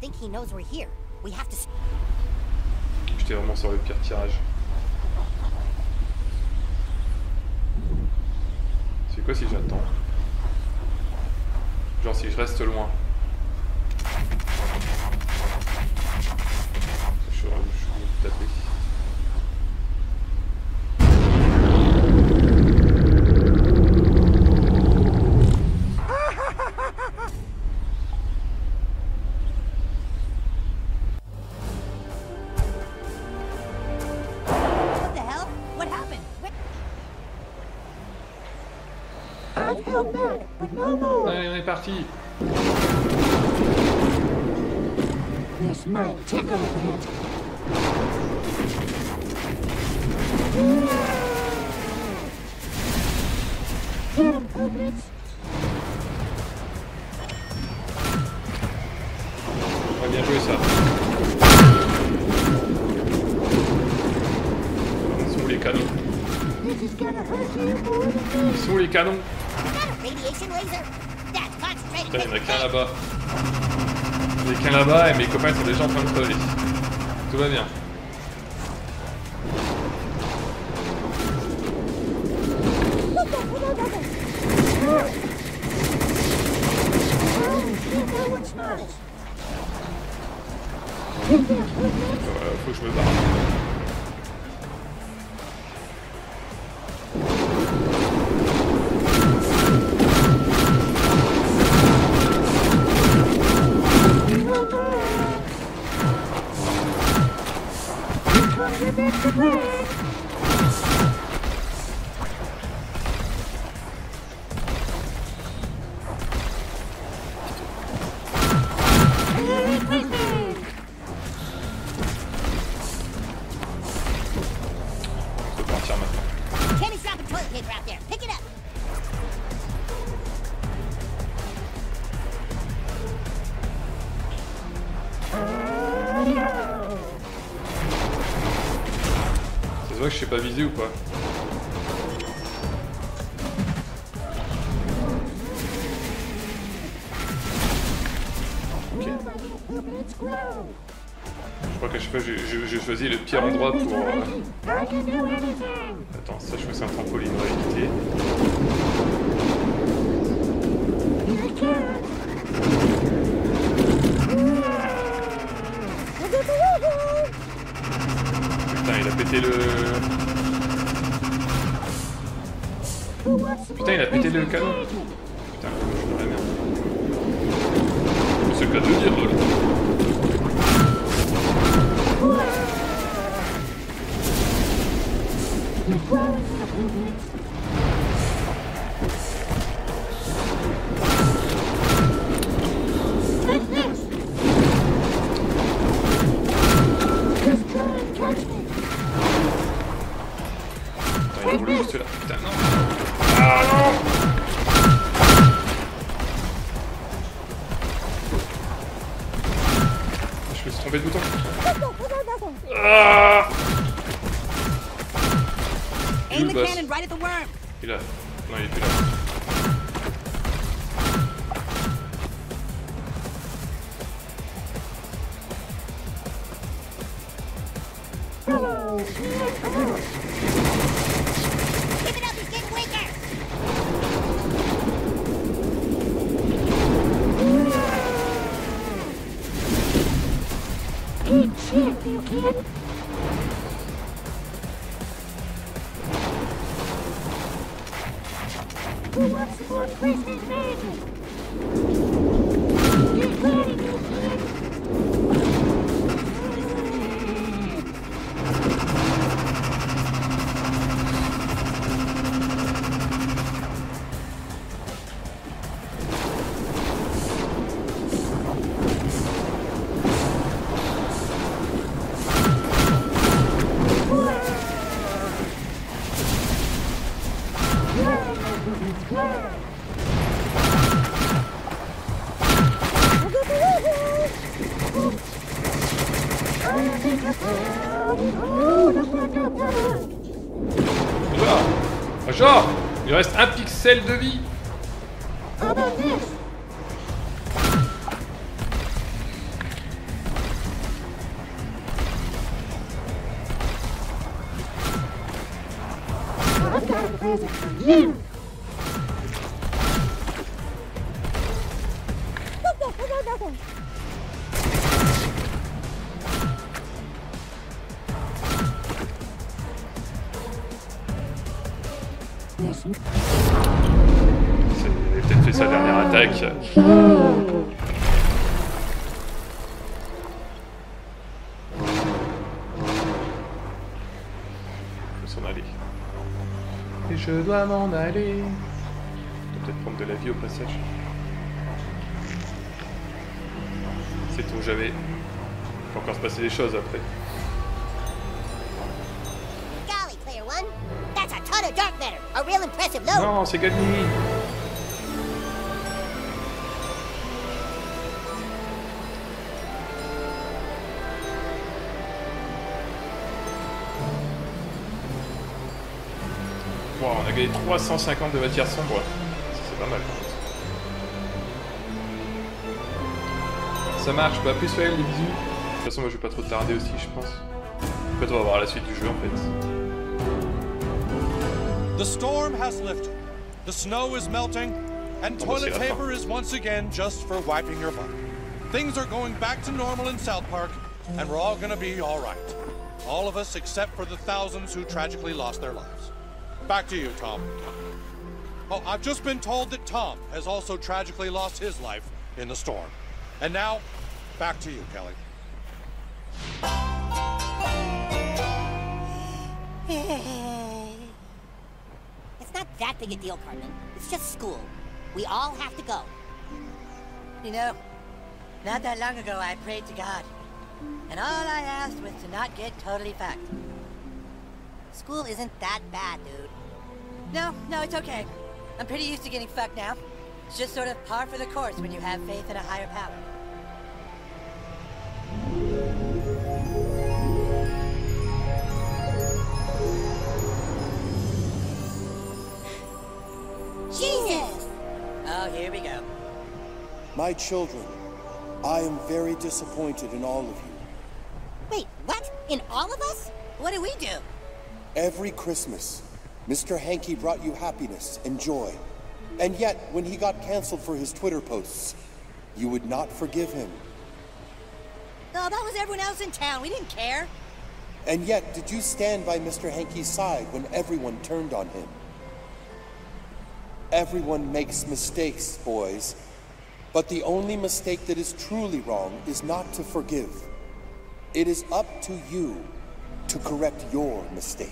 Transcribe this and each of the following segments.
think he. J'étais vraiment sur le pire tirage. C'est quoi si j'attends? Genre si je reste loin. Je suis Allez, on est parti. On va bien jouer ça. Ils sont où les canons? Ils sont où les canons? Putain, il y en a qu'un là-bas. Il y en a qu'un là-bas et mes copains sont déjà en train de crever. Tout va bien. Euh, faut que je me barre. Que je sais pas viser ou pas Ok. Je crois que je sais pas, j'ai- choisi le pire endroit pour... euh. Attends, ça je crois que c'est un trampoline en réalité. Here it comes. Putain, il a pété le... Putain, il a pété le canon. Putain, je me merde. C'est le cas de dire, lol. You're Je me suis trompé de bouton. Ah Aim You the boss. cannon right at the worm. Il est là. Non, il est plus là. Hello, Who wants some more Christmas magic? Get ready, Voilà. Il reste un pixel de vie. Il a peut-être fait sa dernière attaque. Faut s'en aller. Et je dois m'en aller. Peut-être prendre de la vie au passage. Sait-on jamais. Il peut encore se passer des choses après. Real impressive. Non, c'est gagné Wow, on a gagné 350 de matière sombre. C'est pas mal. Ça marche, bah plus Faël, des bisous. De toute façon, moi je vais pas trop tarder aussi, je pense. Peut-être on va voir la suite du jeu en fait. The storm has lifted. The snow is melting, and toilet c'est la fin. paper is once again just for wiping your butt. Things are going back to normal in South Park, and we're all gonna be all right. All of us except for the thousands who tragically lost their lives. Back to you, Tom. Oh, I've just been told that Tom has also tragically lost his life in the storm. And now, back to you, Kelly. That big a deal, Cartman. It's just school. We all have to go. You know, not that long ago I prayed to God. And all I asked was to not get totally fucked. School isn't that bad, dude. No, no, it's okay. I'm pretty used to getting fucked now. It's just sort of par for the course when you have faith in a higher power. My children, I am very disappointed in all of you. Wait, what? In all of us? What do we do? Every Christmas, Mr. Hankey brought you happiness and joy. And yet, when he got canceled for his Twitter posts, you would not forgive him. Oh, that was everyone else in town. We didn't care. And yet, did you stand by Mr. Hankey's side when everyone turned on him? Everyone makes mistakes, boys. But the only mistake that is truly wrong is not to forgive. It is up to you to correct your mistake.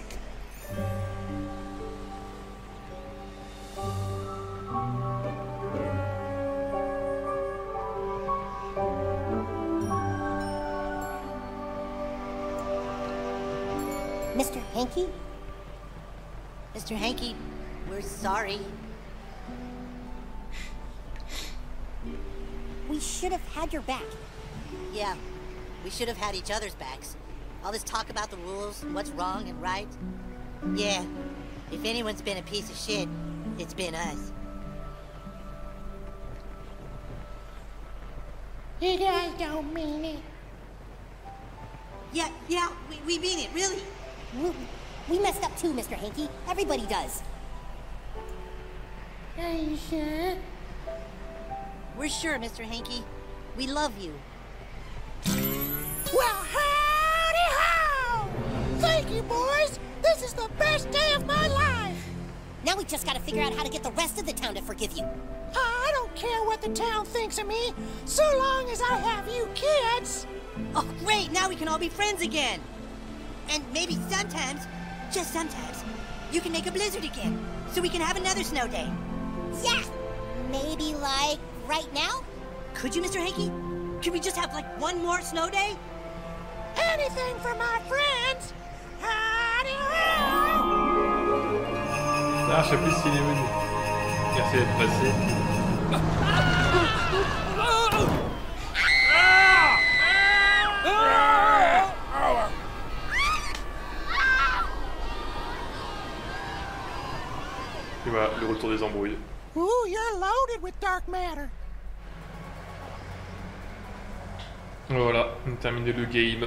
Mr. Hanky? Mr. Hanky, we're sorry. Should have had your back. Yeah, we should have had each other's backs. All this talk about the rules and what's wrong and right. Yeah, if anyone's been a piece of shit, it's been us. You guys don't mean it. Yeah, yeah, we, we mean it, really. We, we messed up too, Mr. Hanky. Everybody does. Are you sure? We're sure, Mr. Hanky. We love you. Well, howdy how! Thank you, boys. This is the best day of my life. Now we just gotta figure out how to get the rest of the town to forgive you. I don't care what the town thinks of me, so long as I have you kids. Oh, great! Now we can all be friends again. And maybe sometimes, just sometimes, you can make a blizzard again, so we can have another snow day. Yeah! Maybe like right now? Could you, Mr. Hanky? Could we just have like one more snow day? Anything for my friends. Ah, je sais plus s'il est venu. Merci d'être passé. Et voilà, le retour des embrouilles. Ooh, you're loaded with dark matter. Voilà, on terminé le game.